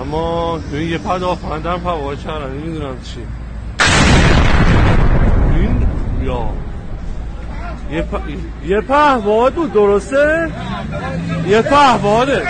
اما این یه پد هم هوا چرانی نمی‌دونم چی. این یا. یه, پ... یه پهواد بود درسته؟ یه پهواده